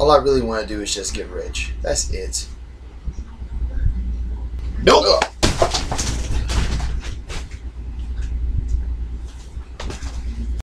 All I really want to do is just get rich. That's it. Nope.